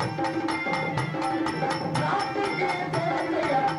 Not the.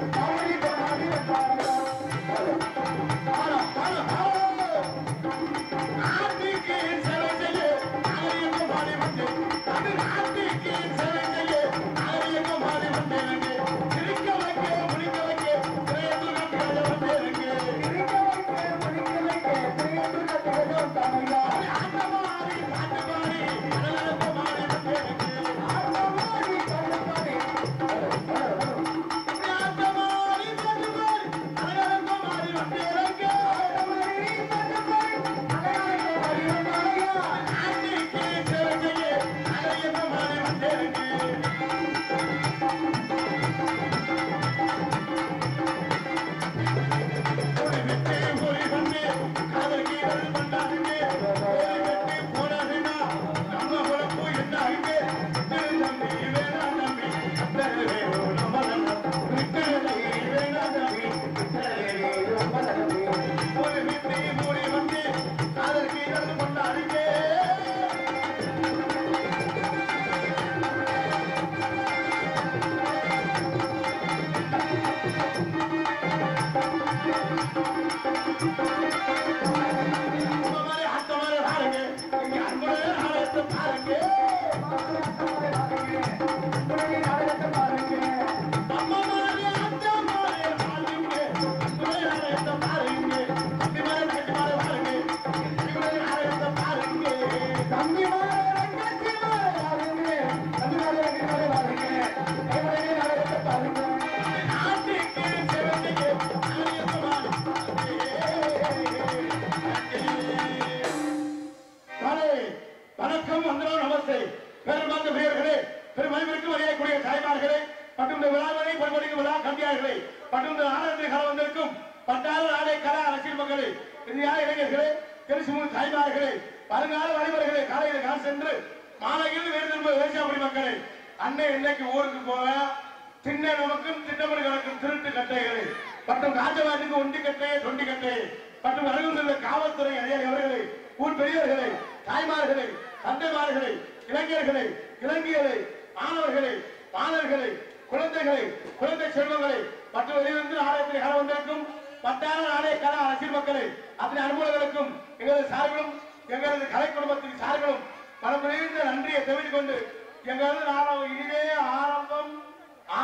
மற்றும் அருகிலுள்ள காவல்துறை அதிகாரி அவர்களே ஊர் பெரியவர்களை தாய்மார்களை தந்தைமார்களை இளைஞர்களை இளைஞர்களை மாணவர்களை மாணவர்களை குழந்தைகளை குழந்தை செல்வங்களை மற்றும் வெளியிலிருந்து ஆலயத்தில் கால வந்திருக்கும் பத்தாயிரம் ஆலய கலா அரசியல் மக்களை அத்தனை அனுகூலங்களுக்கும் எங்களது சார்பிலும் எங்களது கலை குடும்பத்தின் சார்பிலும் மனம் நிறைந்த நன்றியை தெரிவித்துக் கொண்டு எங்களது நாளம் இதுவே ஆரம்பம்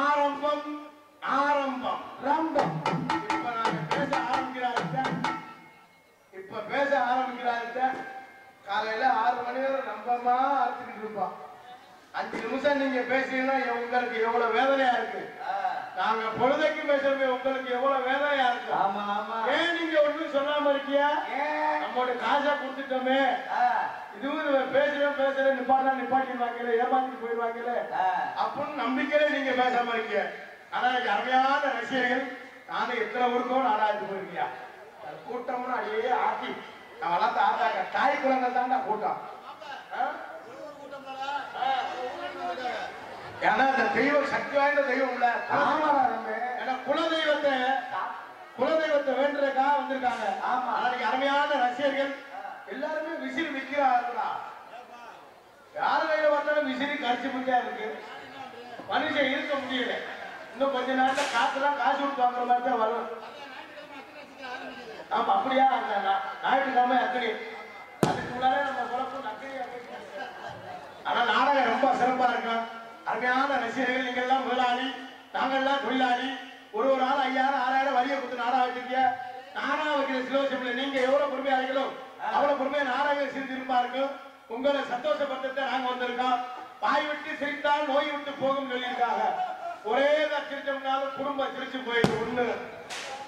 ஆரம்பம் ஆரம்பம். ரம்பம் இப்ப பேச ஆரம்பிக்கிறாரு காலையில ஆறு மணி வரை நம்பமா அறுத்துக்கிட்டு இருப்பான் அஞ்சு நிமிஷம் நீங்க பேசுறீங்கன்னா உங்களுக்கு எவ்வளவு வேதனையா இருக்கு. நாங்க பொழுதைக்கு பேசுறது உங்களுக்கு எவ்வளவு வேதனையா இருக்கு. ஆமா ஆமா. ஏன் நீங்க ஒண்ணும் சொல்லாம இருக்கியா? நம்மளோட காசா கொடுத்துட்டோமே. இதுவும் பேசுறேன் பேசுறேன் நிப்பாட்டா நிப்பாட்டிடுவாங்கல்ல ஏமாத்திட்டு போயிடுவாங்கல்ல. அப்படின்னு நம்பிக்கையில நீங்க பேசாம இருக்கீங்க ஆனா எனக்கு அருமையான ரசிகர்கள். நானும் எத்தனை ஊருக்கோ நாடாச்சு போயிருக்கியா? கூட்டம்னு அடியே நான் வளர்த்த ஆத்தாக்க தாய் குளங்கள் தாண்டா கூட்டம். ஏன்னா இந்த தெய்வம் சக்தி வாய்ந்த தெய்வம் ரம்பு. ஏன்னா குலதெய்வத்தை குலதெய்வத்தை வேண்டுறதுக்காக வந்திருக்காங்க. ஆமா. நாளைக்கு அருமையான ரசிகர்கள் எல்லாருமே விசிறி விற்கிறார்களா யாரு கையில பார்த்தாலும் விசிறி கடிச்சு முட்டியா இருக்கு. மனுஷன் இருக்க முடியல. இன்னும் கொஞ்ச நேரத்துல காசுலாம் காசு கொடுத்து வாங்குற மாதிரி தான் வரும். ஆமா அப்படியா? அந்த நா- ஞாயிற்றுக்கிழமை அக்கடி அதுக்கு முன்னாலே நம்ம குழப்பம் அக்கடி ஆனா நாடகம் ரொம்ப சிறப்பா இருக்கும். அருமையான ரசிகர்கள் நீங்க எல்லாம் முதலாளி நாங்கெல்லாம் தொழிலாளி. ஒரு ஒரு ஆள் ஐயாயிரம் ஆறாயிரம் வரியை கொடுத்து நாடகம் வச்சிருக்கீங்க நாடகம் வைக்கிற சிலோசம்ல நீங்க எவ்வளவு பொறுமையா இருக்கீங்களோ அவ்வளவு பொறுமையா நாடகம் சிரித்திருப்பா இருக்கும். உங்களை சந்தோஷப்படுத்த நாங்க வந்திருக்கோம். வாய் விட்டு சிரித்தால் நோய் விட்டு போகும் சொல்லியிருக்காங்க. ஒரே தான் சிரிச்சோம்னாலும் குடும்பம் சிரிச்சு போயிருக்கு ஒண்ணு.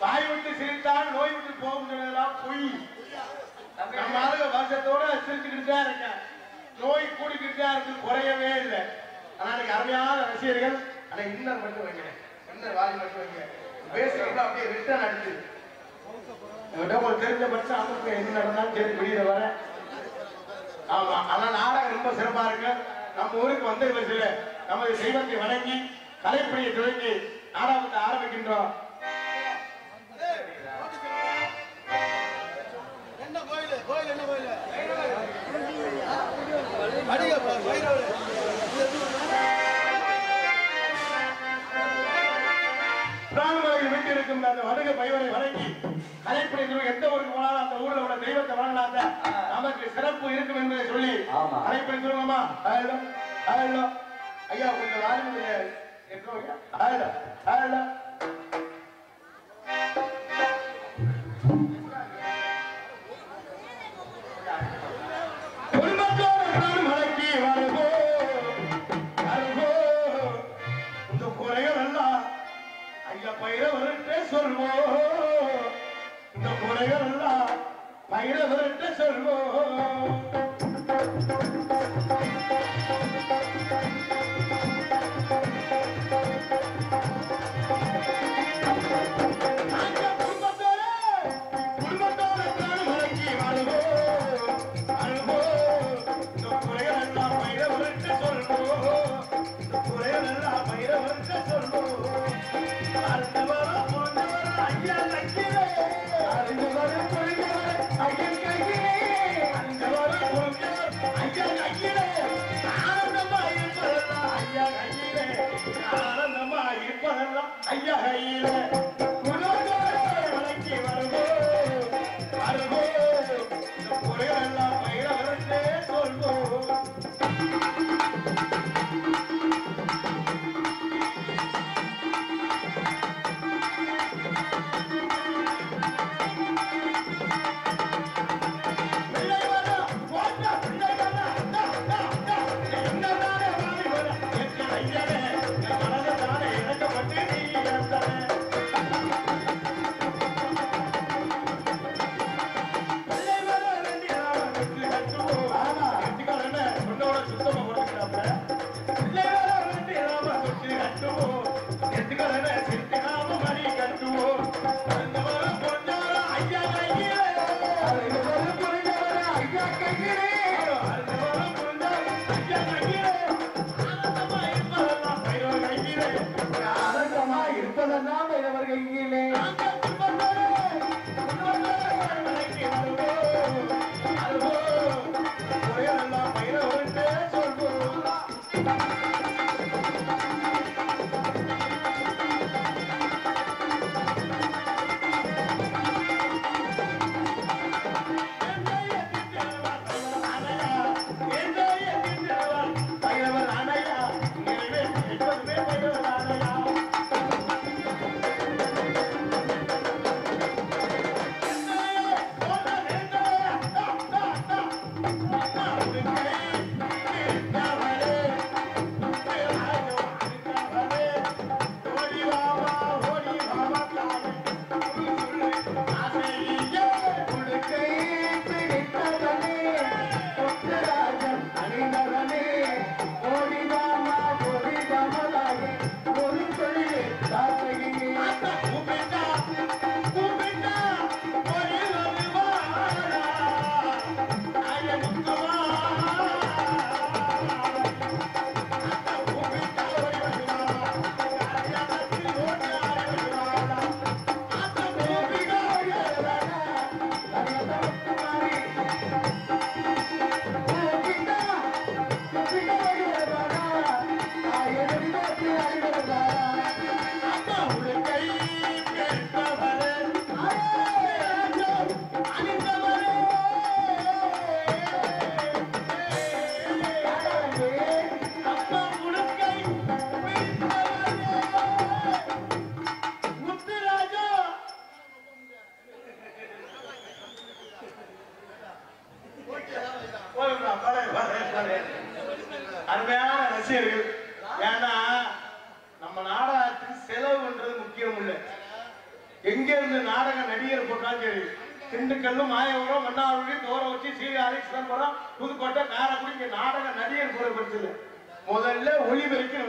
வாய் விட்டு சிரித்தால் நோய் விட்டு போகும் சொன்னதெல்லாம் பொய். நம்ம ஆளுங்க வருஷத்தோட சிரிச்சுக்கிட்டு தான் இருக்கேன். நோய் கூடிக்கிட்டு தான் இருக்கு குறையவே இல்லை. ஆனா எனக்கு அருமையான ரசிகர்கள் ஆனா இன்னர் மட்டும் வைக்கிறேன் இன்னர் வாலி மட்டும் வைக்கிறேன் பேசுறீங்க அப்படியே ரிட்டர்ன் அடிச்சு. என்கிட்ட உங்களுக்கு தெரிஞ்ச பட்சம் அமுக்கு என்ன நடந்தாலும் சரி வெளியில வர. ஆமா ஆனா நாடகம் ரொம்ப சிறப்பா இருக்கு. நம்ம ஊருக்கு வந்த பட்சத்துல நமது செய்வத்தை வணங்கி கலைப்பணியை துவங்கி நாடகத்தை ஆரம்பிக்கின்றோம். சமூக பைவனை வணங்கி கலைப்படை நிறுவனம் எந்த ஊருக்கு போனாலும் அந்த ஊர்ல உள்ள தெய்வத்தை வணங்கினாங்க நமக்கு சிறப்பு இருக்கும் என்பதை சொல்லி கலைப்படை நிறுவனமா ஆயிரம் ஆயிரம் ஐயா கொஞ்சம் ஆரம்பிச்சு எட்டு ஆயிரம் ஆயிரம் அழகல்லா பைரவர்கிட்ட சொல்வோம்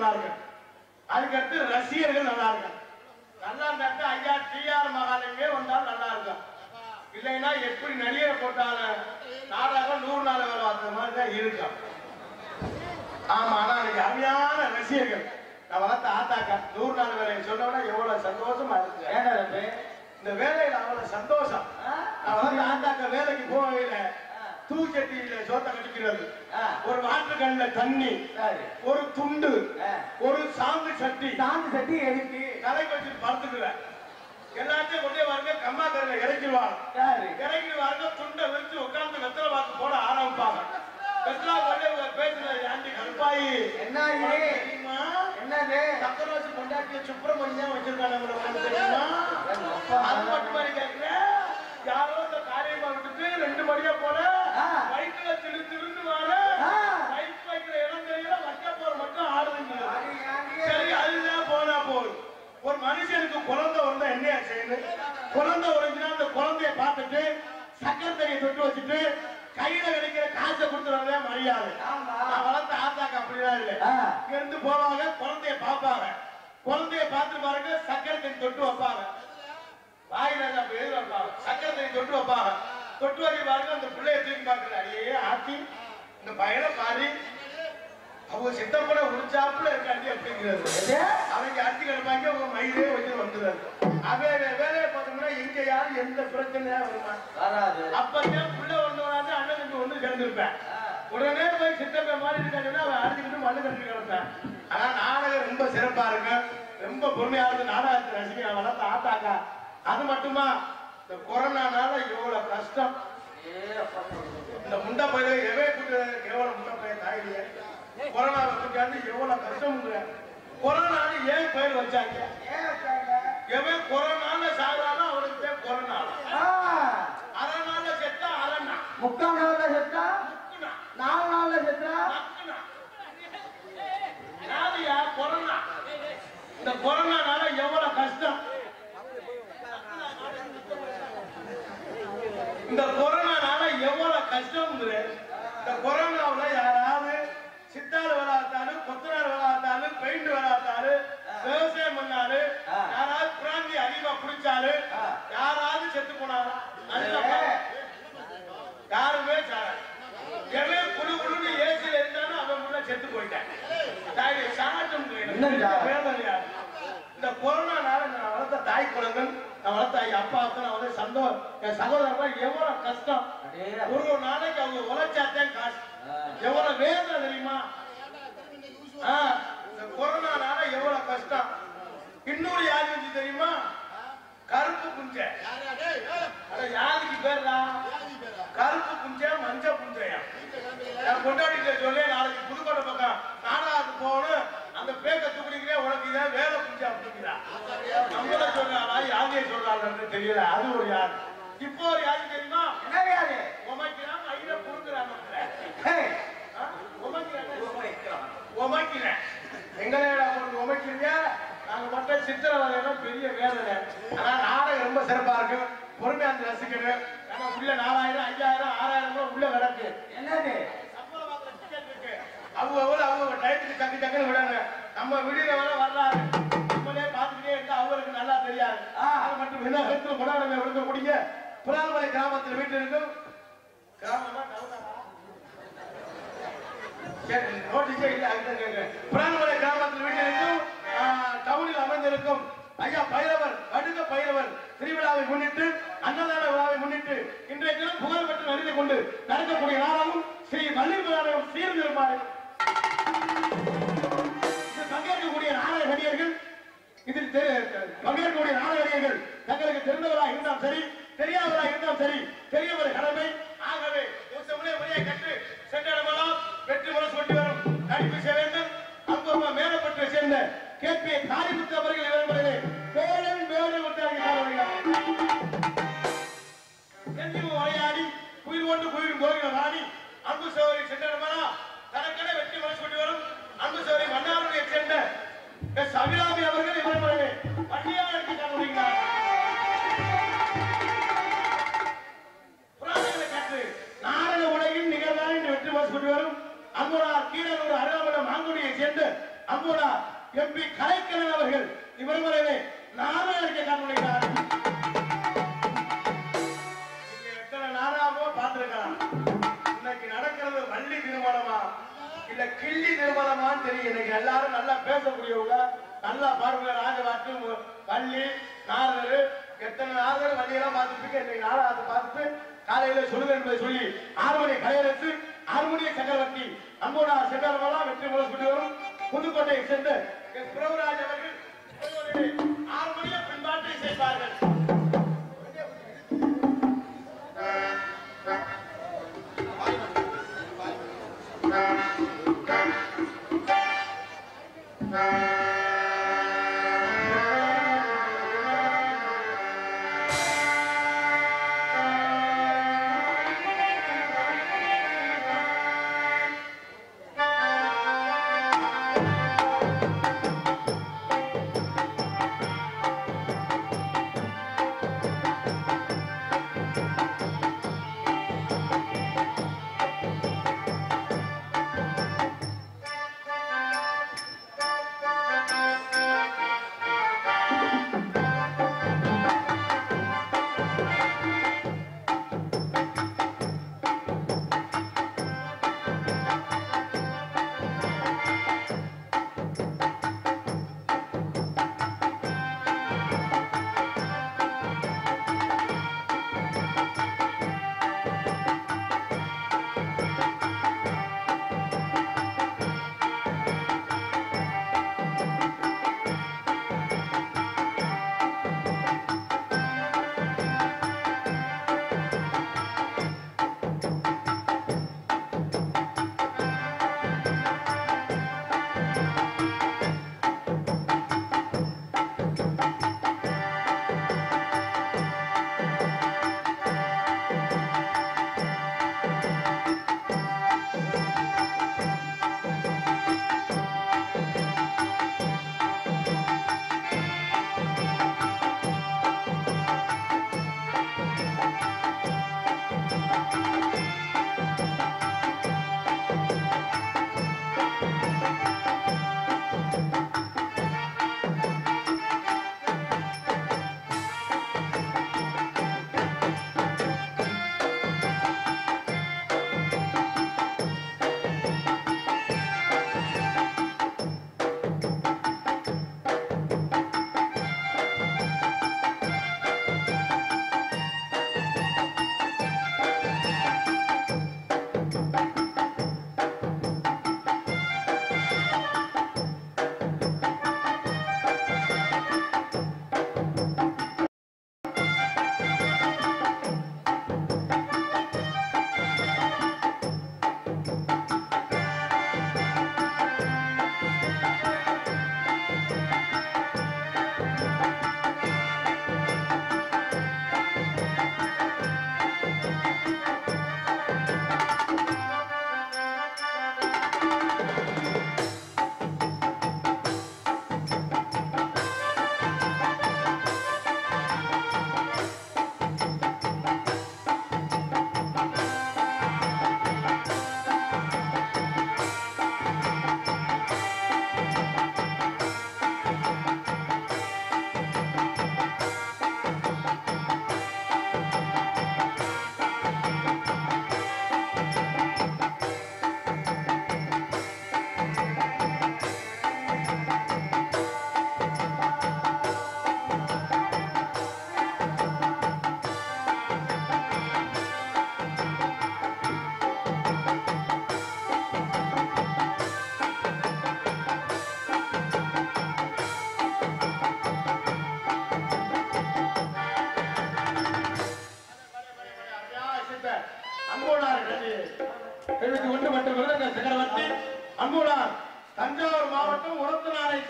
நல்லா இருக்காங்க அதுக்கடுத்து ரசிகர்கள் நல்லா இருக்காங்க நல்லா இருந்தாட்டு ஐயா டி ஆர் மகாலிங்கே வந்தால் நல்லா இருக்கும் இல்லைன்னா எப்படி நடிகரை போட்டாலும் நாடகம் நூறு நாள் வேலை வந்த மாதிரி தான் இருக்கும். ஆமா ஆனா அன்னைக்கு அருமையான ரசிகர்கள். நான் வளர்த்த ஆத்தாக்கா நூறு நாள் வேலையை சொன்னோட எவ்வளவு சந்தோஷமா இருக்கு ஏன்னா இந்த வேலையில அவ்வளவு சந்தோஷம். நான் வளர்த்த ஆத்தாக்கா வேலைக்கு போகவே இல்லை. தூக்கட்டி இல்லை கட்டிக்கிறது. ஒரு வாட்டர் கண்ல தண்ணி ஒரு துண்டு ஒரு சாந்து சட்டி. சாந்து சட்டி எதுக்கு? தலை வச்சு படுத்துக்குவேன். எல்லாத்தையும் கொண்டே வாருங்க கம்மா கரையில இறக்கிடுவாங்க. இறக்கிடுவாங்க துண்டை விரிச்சு உட்கார்ந்து வெத்தலை வாக்கு போட ஆரம்பிப்பாங்க. வெத்தலா கொண்டே பேசுறது ஆண்டி கருப்பாயி. என்ன என்னது? சக்கரவாசி கொண்டாட்டிய சுப்பிரமணியம் வச்சிருக்காங்க தெரியுமா? அது மட்டும் மாதிரி கேட்கிறேன் யாரோ இந்த காரியமா விட்டுட்டு ரெண்டு மணியா போல செய்யணும் குழந்தை உடைஞ்சுனா அந்த குழந்தைய பார்த்துட்டு சக்கரை தண்ணியை தொட்டு வச்சுட்டு கையில கிடைக்கிற காசை கொடுத்துறதே மரியாதை. நான் வளர்த்த ஆத்தாக்கு அப்படிலாம் இல்லை. இங்க இருந்து போவாங்க குழந்தைய பார்ப்பாங்க. குழந்தைய பார்த்து பாருங்க சக்கரை தண்ணி தொட்டு வைப்பாங்க. வாயில எழுதி வைப்பாங்க? சக்கரை தண்ணி தொட்டு வைப்பாங்க. தொட்டு வரை பாருங்க அந்த பிள்ளைய தூக்கி பார்க்கல. அடியே ஆத்தி இந்த பையனை பாரு. அவங்க சித்தப்பட உரிச்சாப்புல இருக்காண்டி அப்படிங்கிறது? அவங்க அடிச்சு கிடப்பாங்க அவங்க மயிலே வச்சு வந்துடுறாரு அவன் வேலையை பார்த்தோம்னா இங்க யாரும் எந்த பிரச்சனையா வருமா? வராது. அப்பதான் புள்ள ஒண்ணு அண்ணன் தம்பி ஒண்ணு சேர்ந்திருப்பேன். உடனே போய் சித்தப்ப மாதிரி இருக்காங்கன்னா அவன் அடிச்சுக்கிட்டு மண்ணு கட்டி கிடப்பேன். ஆனா நாடகம் ரொம்ப சிறப்பா இருக்கு. ரொம்ப பொறுமையா இருக்கு நாடகத்தை ரசிக்க வளர்த்த ஆத்தாக்கா அது மட்டுமா? இந்த கொரோனானால எவ்வளவு கஷ்டம். இந்த முண்டை பயில எவே கூட்டு எவ்வளவு முண்டை பயிர் தாயிலையே கொரோனாவை கூட்டாந்து எவ்வளவு கஷ்டம்ங்க. கொரோனான்னு ஏன் பெயர் வச்சாங்க? எவன் கொரோனால சாகுறானோ அவனுக்கு பேர் கொரோனா. அரணால செத்தா அரணா முக்கால் நாள்ல செத்தா? நாலு நாள்ல செத்தா? யாருயா கொரோனா. இந்த கொரோனானால எவ்வளவு கஷ்டம்? இந்த கொரோனானால எவ்வளவு கஷ்டம்ங்கிற இந்த கொரோனாவுல யாராவது சித்தாள் விளாத்தாலும் கொத்தனார் விளாத்தாலும் பெயிண்ட் விளாத்தாலும் விவசாயம் பண்ணாலும் ஆ. யாராவது பிராந்தி அதிகமா குடிச்சாலும் ஆ. யாராவது செத்து ஏ, யாருமே எவன் குழு குழுன்னு ஏசில இருந்தானோ அவன் முன்ன செத்து போயிட்டான். தாய் சாட்டும் இந்த கொரோனானால நான் வளர்த்த தாய் குழந்தைகள் நான் வளர்த்த என் அப்பாவுக்கு நான் வந்து என் சகோதரர்கள் எவ்வளவு கஷ்டம். ஒரு ஒரு நாளைக்கு அவங்க உழைச்சாத்தான் காசு. எவ்வளவு வேதனை தெரியுமா? கொரோனானால எவ்வளவு கஷ்டம். இன்னொரு யாரு வந்து தெரியுமா? கருப்பு அட யாருக்கு பேர்டா? கருப்பு புஞ்சை மஞ்ச புஞ்சையா என் கொண்டாடிட்ட சொல்லி நாளைக்கு புதுக்கோட்டை பக்கம் நாடகத்துக்கு போகணும். அந்த பேக்க தூக்குறீங்களே உனக்கு இதான் வேலை புஞ்சை அப்படிங்கிறா நம்மள சொல்றாளா யாரையே சொல்றாங்கன்னு தெரியல அது ஒரு யார்? இப்போ ஒரு யாரு தெரியுமா? என்ன வியாதி? உமைக்கிறான் கையில புடுங்குறாங்க ஏய், உமைக்கிறான் உமைக்கிறேன். எங்களேடா உங்களுக்கு உமைக்கிறீங்க? நாங்க மட்டும் சித்திரவதையெல்லாம் பெரிய வேதனை. ஆனா நாடகம் ரொம்ப சிறப்பா இருக்கு. பொறுமையா இருந்து ரசிக்கணும். நம்ம உள்ள நாலாயிரம் ஐயாயிரம் ஆறாயிரம் ரூபாய் உள்ள கிடக்கு என்னது சம்பளம் வாங்குற ticket இருக்கு. அவங்க அவங்க அவங்க டயத்துக்கு டக்கு டக்குன்னு விடாங்க நம்ம விடுற வர வரலாறு. நம்மளே பார்த்துக்கிட்டே இருந்தா அவங்களுக்கு நல்லா தெரியாது. அது மட்டும் முடாடமே விழுந்து முடிங்க புலால்மலை கிராமத்தில் வீட்டு இருக்கும் கிராமமா நோட்டீஸே இல்ல, அதுதான். புலால்மலை கிராமத்தில் வீட்டு இருக்கும் டவுனில் அமைந்திருக்கும் ஐயா பைரவர் வடுக பைரவர் திருவிழாவை முன்னிட்டு அன்னதான விழாவை முன்னிட்டு இன்றைய தினம் புகழ்பெற்று நடித்து கொண்டு நடக்கக்கூடிய நாளாகவும் ஸ்ரீ வள்ளிமலாலயம் சீர்திருமாறு இதில் பங்கேற்கக்கூடிய நாடகர்கள் தங்களுக்கு தெரிந்தவராக இருந்தால் சரி தெரியாதவராக இருந்தால் சரி பெரிய ஒரு கடமை. ஆகவே முறையை கற்று சென்றடமெல்லாம் வெற்றி முரசு கொண்டு வரும். நடிப்பு செய்ய வேண்டும். அங்குமா மேலப்பட்டு சேர்ந்த கே. பி. காரிமுத்து அவர்கள் இவர்களே பேரன் பேரன் எங்கேயும் உரையாடி குயில் கொண்டு குயில் போகிற வாணி அன்பு சோதரி சென்றடமெல்லா தனக்கென வெற்றி முரசு கொண்டு வரும். அன்பு சோதரி மன்னாருடைய சேர்ந்த காலையில சொல்லுங்க என்பதை சொல்லி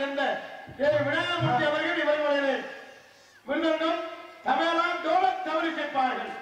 சேர்ந்த ஏ விநாயகமூர்த்தி அவர்கள் இவர்களே மிருதங்கம் தபேலா தோழ தவறி சேர்ப்பார்கள்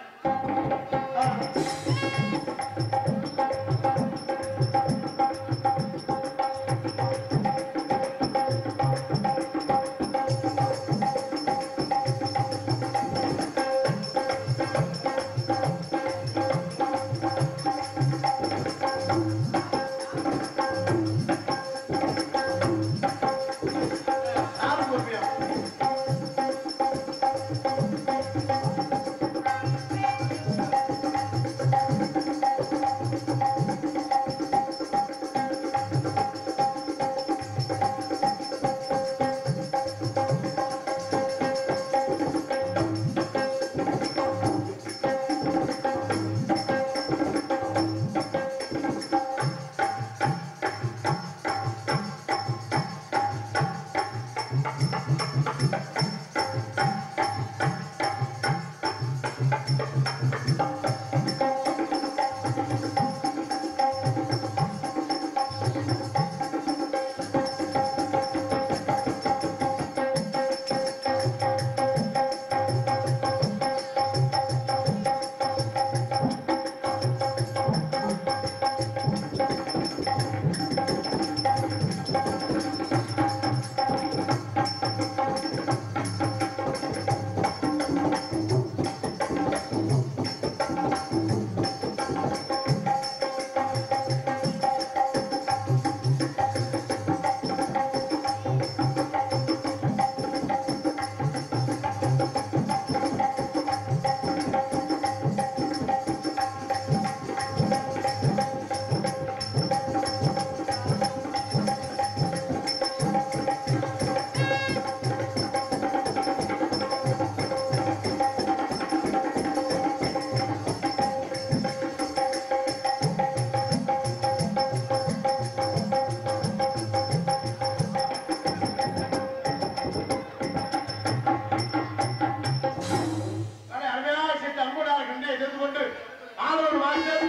ஆரோடு மாஸ்டர்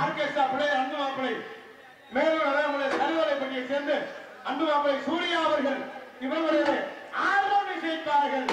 ஆர்கெஸ்ட்ரா பிள்ளையர் அன்பு மாப்பிளை மேலும் நடைமுறை சருவலை பள்ளியை சேர்ந்து அன்பு மாப்பிளை சூர்யா அவர்கள் இவர்களது ஆர்வம் இசைப்பார்கள்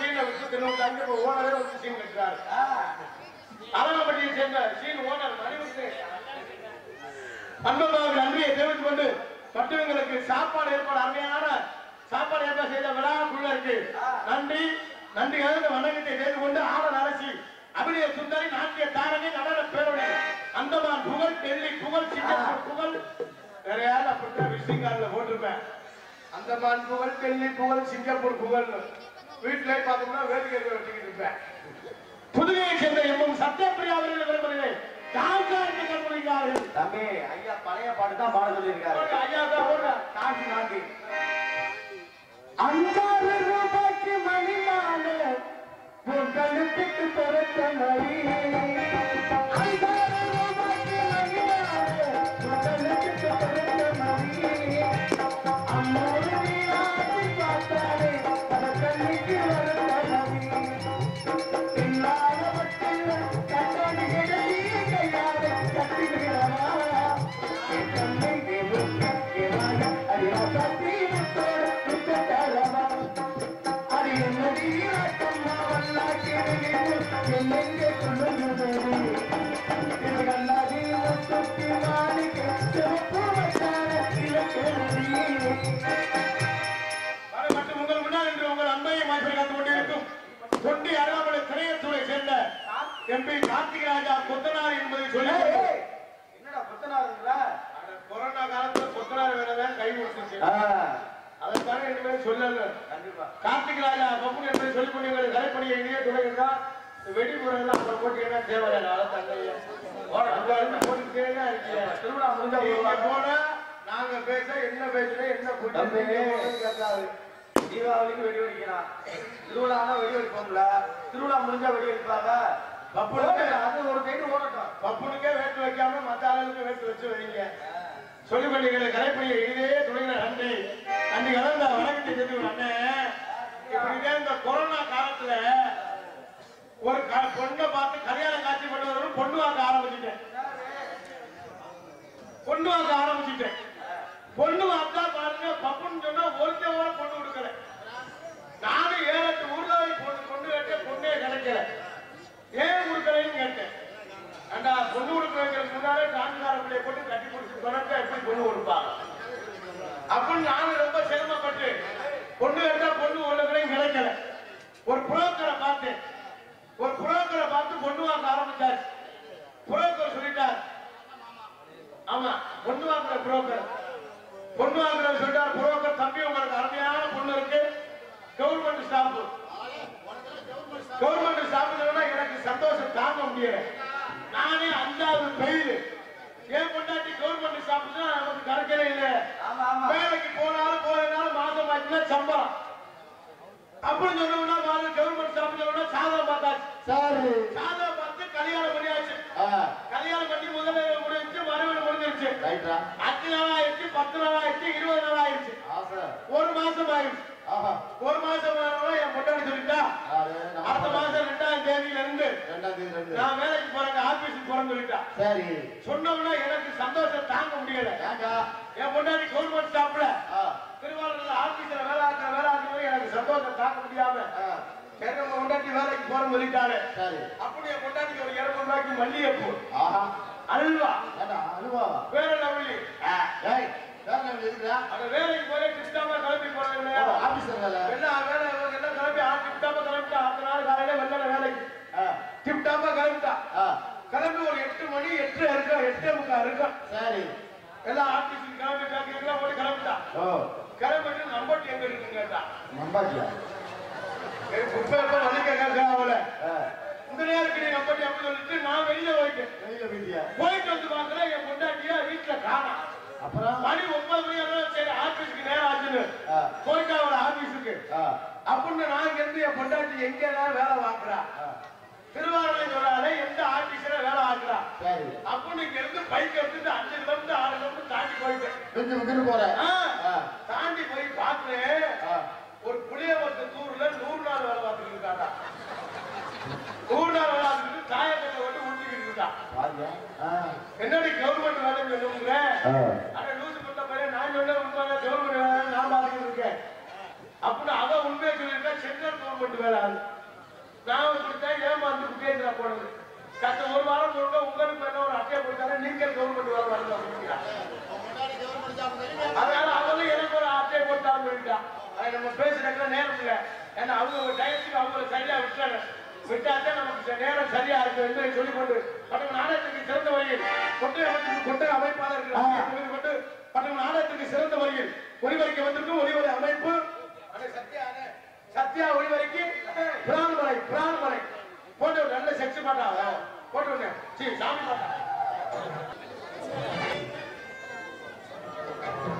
சீனை விட்டு தின்னு அங்கே ஓனரே வந்து சீன் கட்டுறாரு. அரங்கப்பட்டியை சேர்ந்த சீன் ஓனர் மணிமுத்து. அன்பமாக நன்றியை தெரிவித்துக் கொண்டு பட்டுவங்களுக்கு சாப்பாடு ஏற்பாடு அருமையான சாப்பாடு ஏற்பாடு செய்த விழாக்குள்ள இருக்கு. நன்றி. நன்றி கலந்து வணக்கத்தை செய்து கொண்டு ஆடல் அரசி அபிநய சுந்தரி நாட்டிய தாரணி நடன பேரொழி அந்தமான் புகழ் டெல்லி புகழ் சிங்கப்பூர் புகழ். வேற யாரும் அப்படித்தான் விசிட்டிங் கார்டில் போட்டிருப்பேன்? அந்தமான் புகழ் டெல்லி புகழ் சிங்கப்பூர் புகழ் வீட்டிலே பார்த்தோம்னா வேடிக்கை வச்சுக்கிட்டு இருப்பேன். புதுகையை சேர்ந்த எம்மும் சத்யபிரியா அவர்கள் விரும்புகிறேன் தம்பி ஐயா பழைய பாட்டு தான் பாட சொல்லியிருக்காரு. ஐயா தான். காசு நாண்டி அஞ்சாறு ரூபாய்க்கு மணி உன் கழுத்துக்கு பொருத்த மணி கார்த்திக் ராஜா பப்பு என்பதை சொல்லி கொண்டு எங்கள் கலைப்பணியை இனிய துணைகிறதா வெடிமுறைகள் அப்புறம் போட்டீங்கன்னா தேவையான தந்தைய போட்டுக்கிட்டே தான் இருக்கீங்க திருவிழா முடிஞ்சா. போனா நாங்க பேச என்ன பேசுறேன் என்ன. புரிஞ்சு கேட்காது தீபாவளிக்கு வெடி வெடிக்கிறான். திருவிழானா வெடி வெடிப்போம்ல? திருவிழா முடிஞ்சா வெடி வெடிப்பாங்க? பப்புனுக்கு அது ஒரு சைடு ஓடட்டும். பப்புனுக்கே வேட்டு வைக்காம மத்த ஆளுகளுக்கு வேட்டு வச்சு வைங்க. சொல்லிக் கொண்டீங்களே கலைப்பணியை இதே துணையினர் நன்றி அன்னைக்கு கலந்த வணக்கத்தை தெரிஞ்சு அண்ணே. இப்படிதான் இந்த கொரோனா காலத்துல ஒரு க- பொண்ணை பார்த்து கல்யாண காட்சி பண்ணுவதும் பொண்ணு வாங்க ஆரம்பிச்சுட்டேன். பொண்ணு வாங்க ஆரம்பிச்சுட்டேன். பொண்ணு வாத்தா பாருங்க பப்புன்னு சொன்னா ஒருத்தவர பொண்ணு கொடுக்கல. நானும் ஏழு எட்டு ஊர்ல பொண்ணு பொண்ணு கேட்டேன் பொண்ணே கிடைக்கல. ஏன் கொடுக்கலன்னு கேட்டேன். ஏண்டா பொண்ணு கொடுக்கறதுக்கு முன்னாலே நான்கார பிள்ளைய போட்டு கட்டி பிடிச்சி சொன்னா எப்படி பொண்ணு கொடுப்பாங்க? அப்படின்னு நானும் ரொம்ப சிரமப்பட்டு பொண்ணு எடுத்தா பொண்ணு உள்ளவங்களையும் கிடைக்கல. ஒரு புரோக்கரை பார்த்தேன் ஒரு புரோக்கரை பார்த்து பொண்ணு வாங்க ஆரம்பிச்சாச்சு புரோக்கர் சொல்லிட்டார். ஆமா பொண்ணு வாங்குற புரோக்கர். பொண்ணு வாங்குற சொல்லிட்டார் புரோக்கர் தம்பி உங்களுக்கு அருமையான பொண்ணு இருக்கு. கவர்மெண்ட் ஸ்டாஃப் கவர்மெண்ட் ஸ்டாஃப் எனக்கு சந்தோஷம் தாங்க முடியல. நானே அஞ்சாவது பெயில். ஏன் பொண்டாட்டி கவர்மெண்ட் தான் நமக்கு கிடைக்கவே இல்லை. வேலைக்கு போனாலும் போனாலும் மாசம் ஆச்சுன்னா சம்பளம். அப்படின்னு சொன்னோம்னா மாதம் கவர்மெண்ட் ஸ்டாஃப் சொன்னோம்னா சாதகம் பார்த்தாச்சு. சரி. சாதகம் பார்த்து கல்யாணம் பண்ணியாச்சு. கல்யாணம் பண்ணி முதல்ல முடிஞ்சிச்சு மறுபடியும் முடிஞ்சிருச்சு. அஞ்சு நாள் ஆயிடுச்சு பத்து நாள் ஆயிடுச்சு இருபது நாள் ஆயிடுச்சு ஒரு மாசம் ஆயிடுச்சு. ஒரு மாசம் என் பொண்டாட்டி சொல்லிட்டா அடுத்த மாசம் ரெண்டாம் தேதியில இருந்து நான் போறேன்னு சொல்லிட்டா. சரி. சொன்னோம்னா எனக்கு சந்தோஷம் தாங்க முடியல. என் பொண்டாட்டி கவர்மெண்ட் ஸ்டாப்ல திருவாரூர்ல ஆபீஸ்ல வேலை ஆக்குற வேலை ஆக்குறது எனக்கு சந்தோஷம் தாங்க முடியாம. ஆ. சரி நம்ம பொண்டாட்டி வேலைக்கு போறேன்னு சொல்லிட்டாரு. சரி. அப்படி என் பொண்டாட்டிக்கு ஒரு இருநூறு ரூபாய்க்கு மல்லிகைப்பூ. அல்வா. அனுபவா வேற லவ்லி வேலைக்கு போய் கிறிஸ்டாம கிளம்பி இல்லையா ஆபீசர் வேலை. வேலை எல்லாம் கிளம்பி டிப்டாம கிளம்பிட்டா. அடுத்த நாள் காலையில வெள்ளன வேலைக்கு. டிப்டாம கிளம்பிட்டா. கிளம்பி ஒரு எட்டு மணி எட்டு இருக்கும் எட்டே முக்கா இருக்கும் சரி. எல்லாம் ஆபீஸுக்கு கிளம்பி பேக்கரி எல்லாம் போய் கிளம்பிட்டா. கிளம்பிட்டு நம்பர் எங்க இருக்குன்னு கேட்டா. நம்பாட்டியா? குப்பை எப்ப வலிக்க அவள. இந்த நேரத்துக்கு நீ நம்பர் எப்படி சொல்லிட்டு நான் வெளியில போயிட்டேன். வெளியில போயிட்டியா? போயிட்டு வந்து பாக்குறேன் என் பொண்டாட்டியா வீட்டுல காணோம் அப்புறம்? மணி ஒன்பது மணி ஆனாலும் சரி ஆபீஸ்க்கு நேரம் ஆச்சுன்னு. போயிட்டு அவள ஆபீஸுக்கு. அப்படின்னு நான் இருந்து என் பொண்டாட்டி எங்க வேலை பார்க்கறா. ஆ. திருவாரூர் சொல்லாத எந்த ஆபீஸ்ல வேலை பார்க்கறா? சரி. அப்படின்னு இங்க இருந்து பைக் எடுத்துட்டு அஞ்சு கிலோமீட்டர் ஆறு கிலோமீட்டர் தாண்டி போயிட்டேன் போறேன் தாண்டி போய் பார்க்கிறேன் ஆ. ஒரு புளியவரத்து தூர்ல நூறு நாள் வேலை பார்த்துட்டு இருக்காடா. நூறு நாள் வேலை பார்த்துட்டு தாயக்கட்டை வந்து உருட்டிக்கிட்டு இருக்கா. என்னடி கவர்மெண்ட் வேலை சொல்லுங்க அட லூசு பண்ண பையன் நான் சொன்ன உண்மை கவர்மெண்ட் வேலை நான் பார்த்துக்கிட்டு இருக்கேன். அப்படின்னு அவன் உண்மையை சொல்லியிருக்கா சென்ட்ரல் கவர்மெண்ட் வேலை அது நான் இப்படித்தான் ஏமாந்து குட்டேந்திரா போனது கத்த ஒரு வாரம் போடுங்க கொடுத்தாரு நீங்கள் கவர்மெண்ட் வேலை அப்படிங்கிறா அதனால அவங்களும் எனக்கு ஒரு அட்டையை போட்டான்னு சொல்லிட்டான் அது நம்ம பேசுறதுக்கு நேரம் இல்லை. ஏன்னா அவங்க ஒரு டயத்துக்கு அவங்கள சரியா விட்டாங்க விட்டாதான் நமக்கு நேரம் சரியா இருக்கு என்று சொல்லிக் கொண்டு பட்டம் நாடகத்துக்கு சிறந்த வழியில் கொட்டை அமைப்புக்கு கொட்டை அமைப்பாளர்கள் கொண்டு பட்டம் நாடகத்துக்கு சிறந்த வழியில் ஒளிவரிக்க வந்திருக்கும் ஒளிவரி அமைப்பு. சத்யா ஒளிவரிக்கு பிரான்மலை பிரான்மலை. போட்டு நல்ல செக்ஸ் பாட்டா போட்டு விடுங்க. சீ சாமி பாட்டா. Thank you.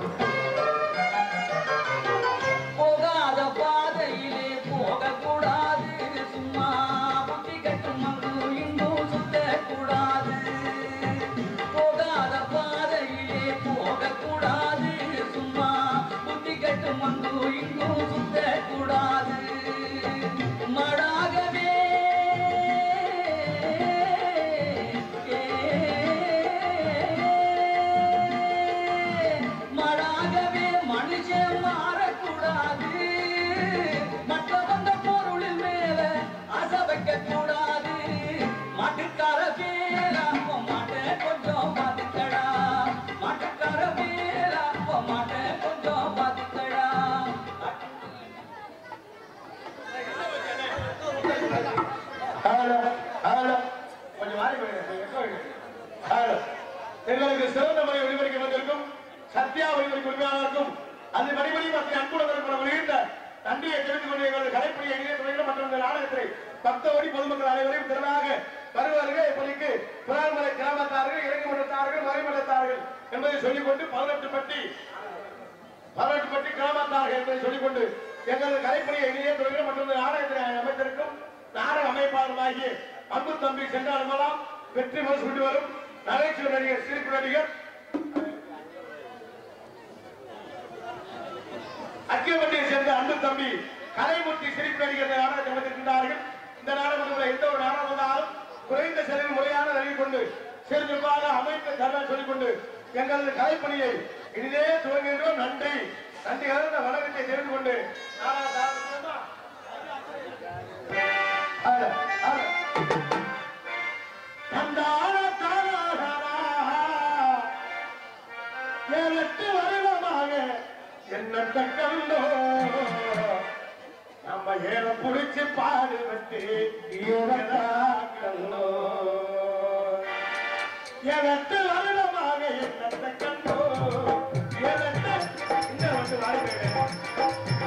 அமைப்பாளருமாகிய அன்பு தம்பி சென்றாடுமலாம் வெற்றி மனசு கொண்டு வரும். நகைச்சுவை நடிகர் சிரிப்பு நடிகர். அக்கியவட்டியை சேர்ந்த அன்பு தம்பி கலைமூர்த்தி சிரிப்பு நடிகர் நாடகத்தை அமைத்திருக்கின்றார்கள். இந்த நாடகத்தில் எந்த ஒரு நாடகம் வந்தாலும் குறைந்த செலவு முறையான நடிகை கொண்டு சிறப்பாக அமைக்க தருவன் சொல்லிக்கொண்டு எங்களது கலைப்பணியை இனிதே துவங்குகின்றோம். நன்றி. நன்றி கலந்த வணக்கத்தை தெரிந்து கொண்டு எட்டு வருடமாக என்னத்தை கண்டோ நம்ம ஏற புடிச்சு பாடுபட்டு கண்டோ எட்டு வருடமாக என்னத்தை கண்டோ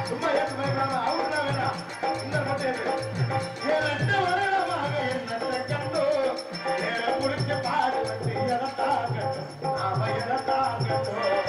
சும்மா ஏற்று அவங்க வேண்டாம் இன்னும் மட்டும் ஏழு எட்டு வருடம் Thank you.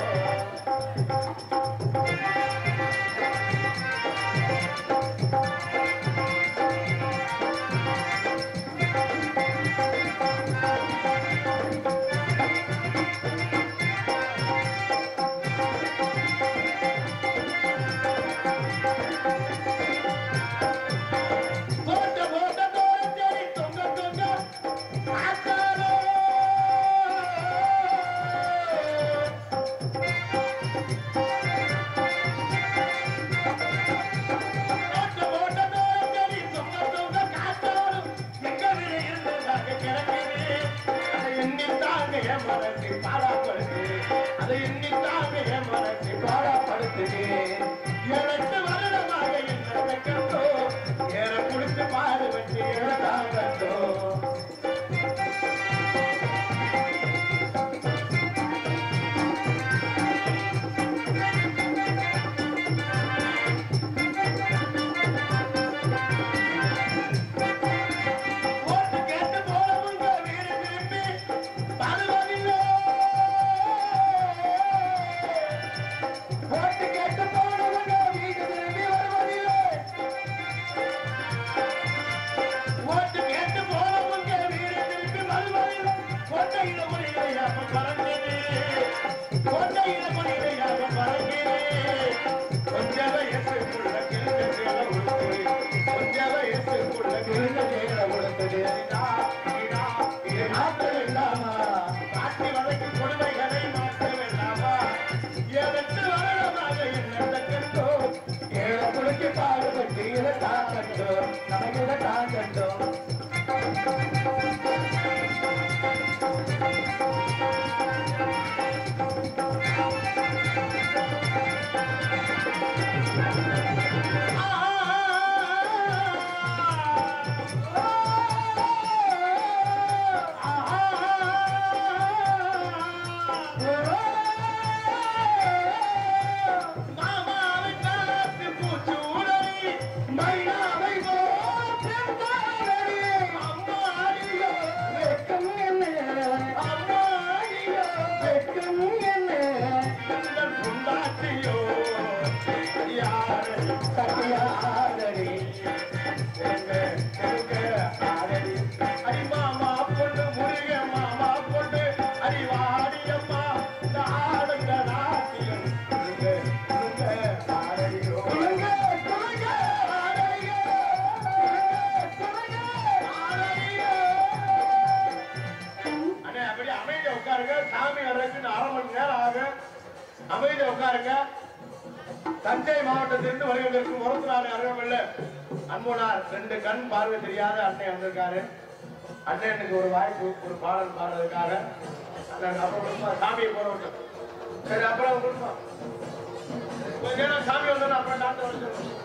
நமக்கு தெரியாத அண்ணன் வந்திருக்காரு. அண்ணனுக்கு ஒரு வாய்ப்பு ஒரு பாடல் பாடுறதுக்காக. அப்புறம் கொடுப்பா சாமியை போட சரி அப்புறம் கொடுப்பா சாமி வந்தோன்னு அப்புறம் டாக்டர் வச்சுருவோம்